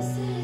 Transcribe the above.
the.